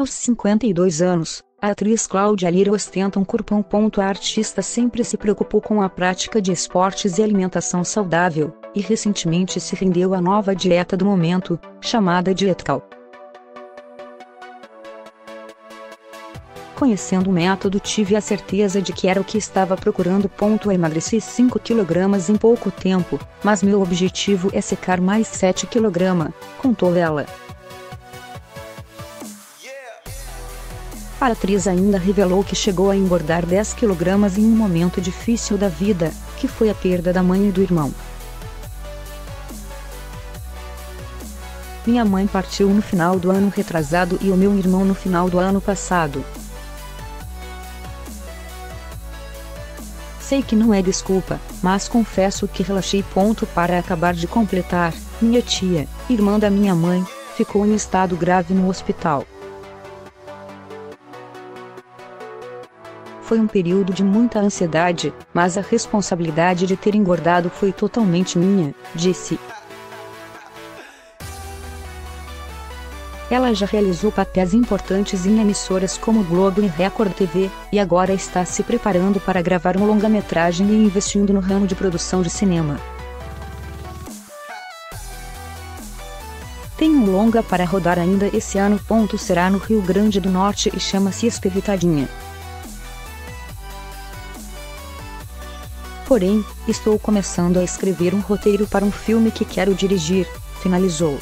Aos 52 anos, a atriz Cláudia Lira ostenta um corpão. A artista sempre se preocupou com a prática de esportes e alimentação saudável, e recentemente se rendeu à nova dieta do momento, chamada Dietcal. Conhecendo o método tive a certeza de que era o que estava procurando. Emagreci 5 kg em pouco tempo, mas meu objetivo é secar mais 7 kg, contou ela. A atriz ainda revelou que chegou a engordar 10 kg em um momento difícil da vida, que foi a perda da mãe e do irmão. Minha mãe partiu no final do ano retrasado e o meu irmão no final do ano passado. Sei que não é desculpa, mas confesso que relaxei. Ponto para acabar de completar. Minha tia, irmã da minha mãe, ficou em estado grave no hospital. Foi um período de muita ansiedade, mas a responsabilidade de ter engordado foi totalmente minha, disse. Ela já realizou papéis importantes em emissoras como Globo e Record TV, e agora está se preparando para gravar um longa-metragem e investindo no ramo de produção de cinema. Tem um longa para rodar ainda esse ano. Ponto será no Rio Grande do Norte e chama-se Espevitadinha. Porém, estou começando a escrever um roteiro para um filme que quero dirigir, finalizou.